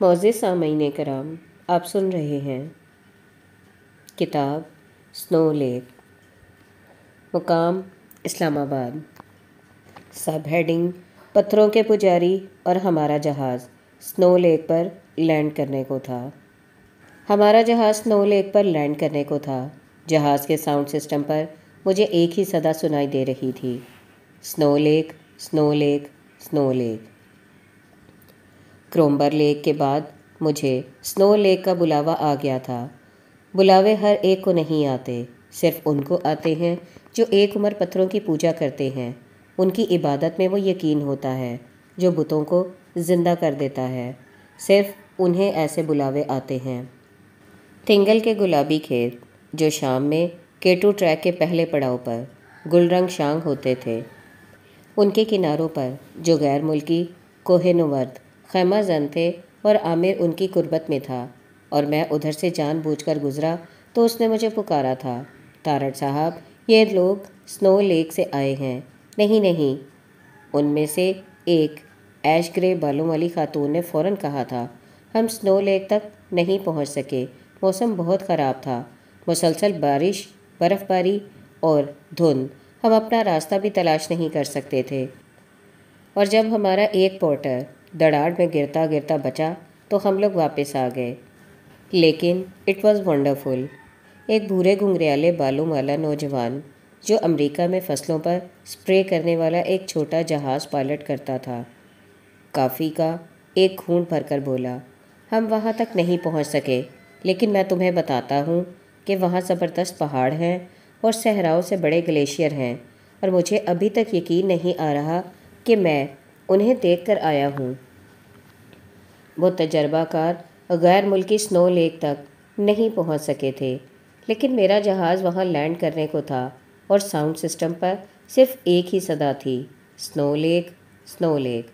معزز سامعین کرام، آپ سن رہے ہیں۔ کتاب سنو لیک۔ مقام اسلام آباد۔ سب ہیڈنگ پتھروں کے پجاری اور ہمارا جہاز سنو لیک پر لینڈ کرنے کو تھا۔ ہمارا جہاز سنو لیک پر لینڈ کرنے کو تھا۔ جہاز کے ساؤنڈ سسٹم پر مجھے ایک ہی صدا سنائی دے رہی تھی۔ سنو لیک سنو لیک سنو لیک۔ کرومبر لیک کے بعد مجھے سنو لیک کا بلاوا آ گیا تھا۔ بلاوے ہر ایک کو نہیں آتے، صرف ان کو آتے ہیں جو ایک عمر پتھروں کی پوجا کرتے ہیں۔ ان کی عبادت میں وہ یقین ہوتا ہے جو بتوں کو زندہ کر دیتا ہے۔ صرف انہیں ایسے بلاوے آتے ہیں۔ تھنگل کے گلابی کھیت، جو شام میں کیٹو ٹریک کے پہلے پڑاؤ پر گل رنگ شانگ ہوتے تھے، ان کے کناروں پر جو غیر ملکی کوہ نورد خیمہ زن تھے اور عامر ان کی قربت میں تھا اور میں ادھر سے جان بوجھ کر گزرا تو اس نے مجھے پکارا تھا۔ تارٹ صاحب، یہ لوگ سنو لیک سے آئے ہیں۔ نہیں نہیں۔ ان میں سے ایک ایش گرے بالوں والی خاتون نے فوراً کہا تھا، ہم سنو لیک تک نہیں پہنچ سکے۔ موسم بہت خراب تھا۔ مسلسل بارش برف باری اور دھند۔ ہم اپنا راستہ بھی تلاش نہیں کر سکتے تھے۔ اور جب ہمارا ایک پورٹر دڑاڑ میں گرتا گرتا بچا تو ہم لوگ واپس آ گئے۔ لیکن اٹ واز ونڈرفل ایک بھورے گھنگریالے بالوں والا نوجوان جو امریکہ میں فصلوں پر سپرے کرنے والا ایک چھوٹا جہاز پائلٹ کرتا تھا۔ کافی کا ایک خون بھر کر بولا، ہم وہاں تک نہیں پہنچ سکے، لیکن میں تمہیں بتاتا ہوں کہ وہاں زبردست پہاڑ ہیں اور صحراؤں سے بڑے گلیشیئر ہیں۔ اور مجھے ابھی تک یقین نہیں آ رہا کہ میں انہیں دیکھ کر آیا ہوں۔ وہ تجربہ کار غیر ملکی سنو لیک تک نہیں پہنچ سکے تھے، لیکن میرا جہاز وہاں لینڈ کرنے کو تھا اور ساؤنڈ سسٹم پر صرف ایک ہی صدا تھی، سنو لیک سنو لیک۔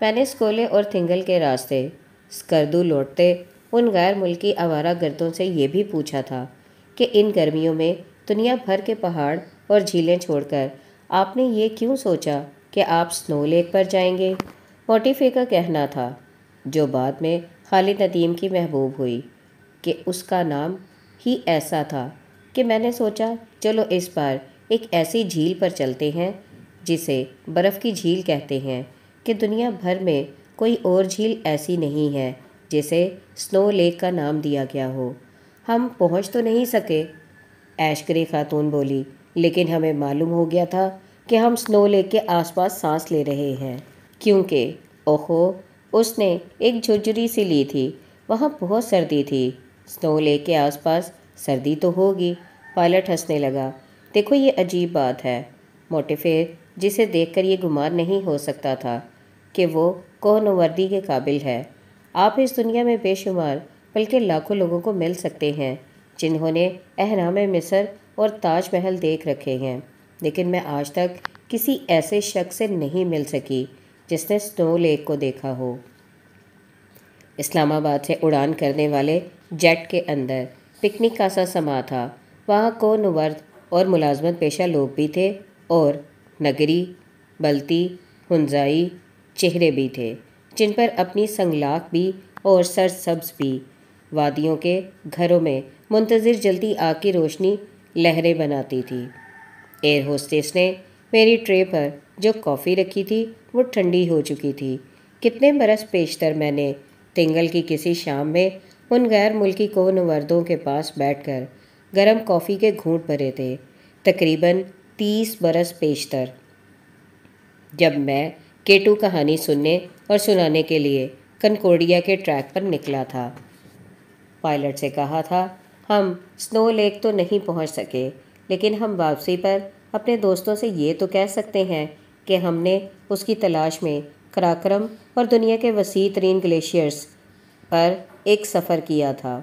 میں نے اسکولے اور تھنگل کے راستے اسکردو لوٹتے ان غیر ملکی آوارہ گردوں سے یہ بھی پوچھا تھا کہ ان گرمیوں میں دنیا بھر کے پہاڑ اور جھیلیں چھوڑ کر آپ نے یہ کیوں سوچا؟ کہ آپ سنو لیک پر جائیں گے۔ موٹیفے کا کہنا تھا، جو بعد میں خالد ندیم کی محبوب ہوئی کہ اس کا نام ہی ایسا تھا کہ میں نے سوچا، چلو اس بار ایک ایسی جھیل پر چلتے ہیں، جسے برف کی جھیل کہتے ہیں، کہ دنیا بھر میں کوئی اور جھیل ایسی نہیں ہے جسے سنو لیک کا نام دیا گیا ہو۔ ہم پہنچ تو نہیں سکے ایشکری خاتون بولی، لیکن ہمیں معلوم ہو گیا تھا کہ ہم سنو لیک کے آس پاس سانس لے رہے ہیں۔ کیونکہ، اوہو، اس نے ایک جھجری سی لی تھی، وہاں بہت سردی تھی۔ سنو لیک کے آس پاس سردی تو ہوگی۔ پائلٹ ہنسنے لگا، دیکھو یہ عجیب بات ہے۔ موٹیفیر جسے دیکھ کر یہ گمان نہیں ہو سکتا تھا کہ وہ کوہ نوردی کے قابل ہے۔ آپ اس دنیا میں بے شمار، بلکہ لاکھوں لوگوں کو مل سکتے ہیں، جنہوں نے احرام مصر اور تاج محل دیکھ رکھے ہیں۔ لیکن میں آج تک کسی ایسے شخص سے نہیں مل سکی جس نے سنو لیک کو دیکھا ہو۔ اسلام آباد سے اڑان کرنے والے جیٹ کے اندر پکنک کا سا سما تھا۔ وہاں کو نورد اور ملازمت پیشہ لوگ بھی تھے اور نگری، بلتی، ہنزائی چہرے بھی تھے، جن پر اپنی سنگلاخ بھی اور سر سبز بھی۔ وادیوں کے گھروں میں منتظر جلدی آگ کی روشنی لہریں بناتی تھی۔ ایئر ہوسٹس نے میری ٹرے پر جو کافی رکھی تھی وہ ٹھنڈی ہو چکی تھی۔ کتنے برس پیشتر میں نے تنگل کی کسی شام میں ان غیر ملکی کون وردوں کے پاس بیٹھ کر گرم کافی کے گھونٹ بھرے تھے۔ تقریباً تیس برس پیشتر۔ جب میں کیٹو کہانی سننے اور سنانے کے لیے کنکوڈیا کے ٹریک پر نکلا تھا۔ پائلٹ سے کہا تھا، ہم سنو لیک تو نہیں پہنچ سکے۔ لیکن ہم واپسی پر اپنے دوستوں سے یہ تو کہہ سکتے ہیں کہ ہم نے اس کی تلاش میں کراکرم اور دنیا کے وسیع ترین گلیشیئرس پر ایک سفر کیا تھا۔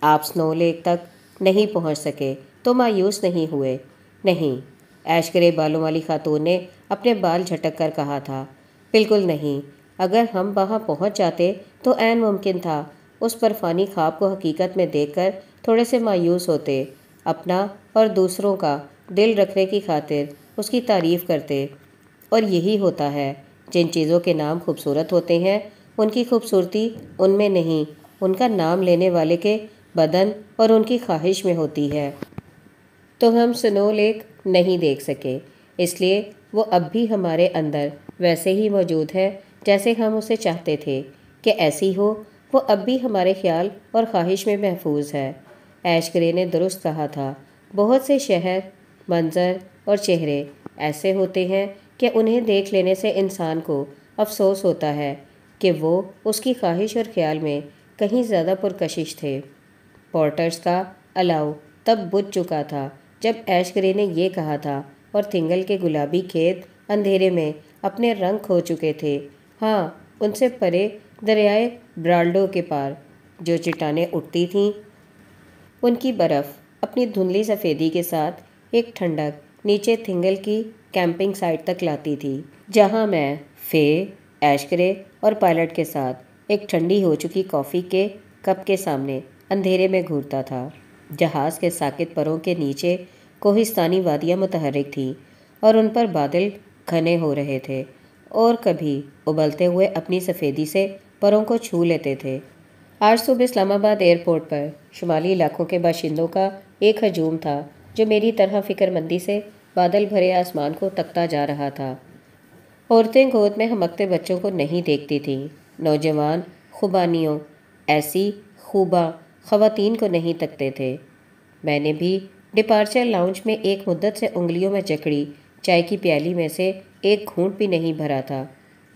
آپ سنو لیک تک نہیں پہنچ سکے تو مایوس نہیں ہوئے۔ نہیں ایشکرے بالوں والی خاتون نے اپنے بال جھٹک کر کہا تھا، بالکل نہیں، اگر ہم وہاں پہنچ جاتے تو عین ممکن تھا۔ اس پر فانی خواب کو حقیقت میں دیکھ کر تھوڑے سے مایوس ہوتے۔ اپنا اور دوسروں کا دل رکھنے کی خاطر اس کی تعریف کرتے۔ اور یہی ہوتا ہے، جن چیزوں کے نام خوبصورت ہوتے ہیں، ان کی خوبصورتی ان میں نہیں، ان کا نام لینے والے کے بدن اور ان کی خواہش میں ہوتی ہے۔ تو ہم سنو لیک نہیں دیکھ سکے، اس لیے وہ اب بھی ہمارے اندر ویسے ہی موجود ہے جیسے ہم اسے چاہتے تھے کہ ایسی ہو، وہ اب بھی ہمارے خیال اور خواہش میں محفوظ ہے۔ ایش کرے نے درست کہا تھا۔ بہت سے شہر، منظر اور چہرے ایسے ہوتے ہیں کہ انہیں دیکھ لینے سے انسان کو افسوس ہوتا ہے کہ وہ اس کی خواہش اور خیال میں کہیں زیادہ پرکشش تھے۔ پورٹرز کا الاؤ تب بجھ چکا تھا جب ایش گرے نے یہ کہا تھا اور تھنگل کے گلابی کھیت اندھیرے میں اپنے رنگ کھو چکے تھے۔ ہاں ان سے پرے دریائے برالڈو کے پار جو چٹانیں اٹھتی تھیں ان کی برف اپنی دھندلی سفیدی کے ساتھ ایک ٹھنڈک نیچے تھنگل کی کیمپنگ سائٹ تک لاتی تھی، جہاں میں فے، ایشکرے اور پائلٹ کے ساتھ ایک ٹھنڈی ہو چکی کافی کے کپ کے سامنے اندھیرے میں گھورتا تھا۔ جہاز کے ساکت پروں کے نیچے کوہستانی وادیاں متحرک تھیں اور ان پر بادل گھنے ہو رہے تھے اور کبھی ابلتے ہوئے اپنی سفیدی سے پروں کو چھو لیتے تھے۔ آج صبح اسلام آباد ایئرپورٹ پر شمالی علاقوں کے باشندوں کا ایک ہجوم تھا جو میری طرح فکر مندی سے بادل بھرے آسمان کو تکتا جا رہا تھا۔ عورتیں گود میں ہمکتے بچوں کو نہیں دیکھتی تھیں۔ نوجوان، خوبانیوں، ایسی خوبا خواتین کو نہیں تکتے تھے۔ میں نے بھی ڈپارچر لاؤنج میں ایک مدت سے انگلیوں میں جکڑی، چائے کی پیالی میں سے ایک گھونٹ بھی نہیں بھرا تھا۔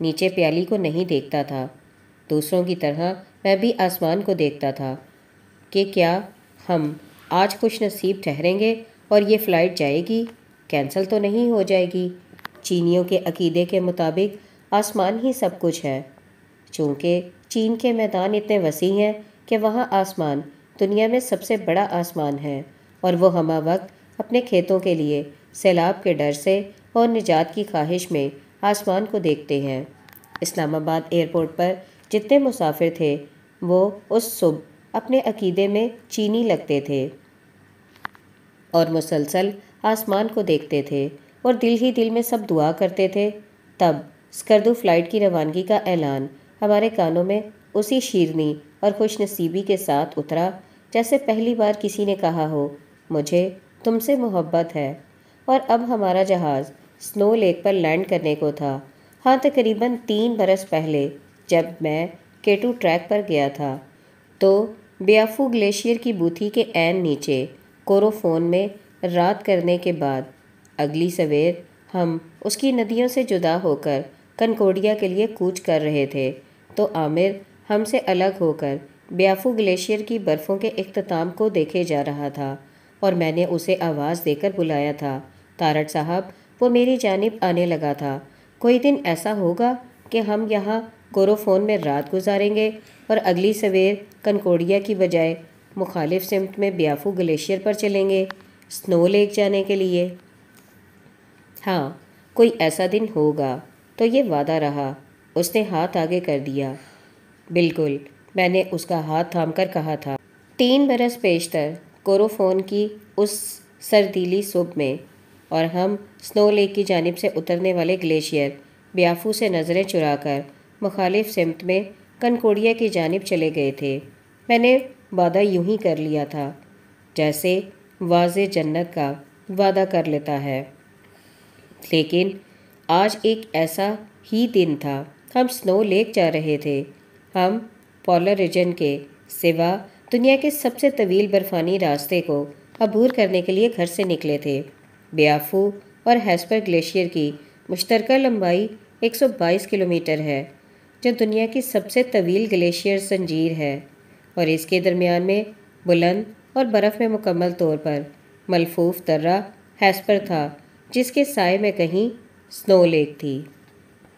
نیچے پیالی کو نہیں دیکھتا تھا۔ دوسروں کی طرح میں بھی آسمان کو دیکھتا تھا کہ کیا ہم آج خوش نصیب ٹھہریں گے اور یہ فلائٹ جائے گی؟ کینسل تو نہیں ہو جائے گی۔ چینیوں کے عقیدے کے مطابق آسمان ہی سب کچھ ہے۔ چونکہ چین کے میدان اتنے وسیع ہیں کہ وہاں آسمان دنیا میں سب سے بڑا آسمان ہے اور وہ ہمہ وقت اپنے کھیتوں کے لیے، سیلاب کے ڈر سے اور نجات کی خواہش میں آسمان کو دیکھتے ہیں۔ اسلام آباد ایئرپورٹ پر جتنے مسافر تھے وہ اس صبح اپنے عقیدے میں چینی لگتے تھے اور مسلسل آسمان کو دیکھتے تھے اور دل ہی دل میں سب دعا کرتے تھے۔ تب اسکردو فلائٹ کی روانگی کا اعلان ہمارے کانوں میں اسی شیرنی اور خوش نصیبی کے ساتھ اترا جیسے پہلی بار کسی نے کہا ہو، مجھے تم سے محبت ہے اور اب ہمارا جہاز سنو لیک پر لینڈ کرنے کو تھا۔ ہاں تقریباً تین برس پہلے جب میں کیٹو ٹریک پر گیا تھا، تو بیافو گلیشیئر کی بوتھی کے عین نیچے کوروفون میں رات کرنے کے بعد اگلی سویر ہم اس کی ندیوں سے جدا ہو کر کنکوڈیا کے لیے کوچ کر رہے تھے، تو عامر ہم سے الگ ہو کر بیافو گلیشیئر کی برفوں کے اختتام کو دیکھے جا رہا تھا اور میں نے اسے آواز دے کر بلایا تھا۔ تارٹ صاحب، وہ میری جانب آنے لگا تھا۔ کوئی دن ایسا ہوگا کہ ہم یہاں گوروفون میں رات گزاریں گے اور اگلی سویر کنکوڈیا کی بجائے مخالف سمت میں بیافو گلیشیئر پر چلیں گے سنو لیک جانے کے لیے۔ ہاں کوئی ایسا دن ہوگا تو یہ وعدہ رہا۔ اس نے ہاتھ آگے کر دیا۔ بالکل، میں نے اس کا ہاتھ تھام کر کہا تھا۔ تین برس پیشتر کوروفون کی اس سردیلی صبح میں اور ہم سنو لیک کی جانب سے اترنے والے گلیشیئر بیافو سے نظریں چرا کر مخالف سمت میں کنکوڑیا کی جانب چلے گئے تھے۔ میں نے وعدہ یوں ہی کر لیا تھا، جیسے واضح جنت کا وعدہ کر لیتا ہے۔ لیکن آج ایک ایسا ہی دن تھا۔ ہم سنو لیک جا رہے تھے۔ ہم پولر ریجن کے سوا دنیا کے سب سے طویل برفانی راستے کو عبور کرنے کے لیے گھر سے نکلے تھے۔ بیافو اور ہیسپر گلیشیئر کی مشترکہ لمبائی ایک سو بائیس کلومیٹر ہے۔ جو دنیا کی سب سے طویل گلیشیئر زنجیر ہے اور اس کے درمیان میں بلند اور برف میں مکمل طور پر ملفوف درہ ہیسپر تھا جس کے سائے میں کہیں سنو لیک تھی۔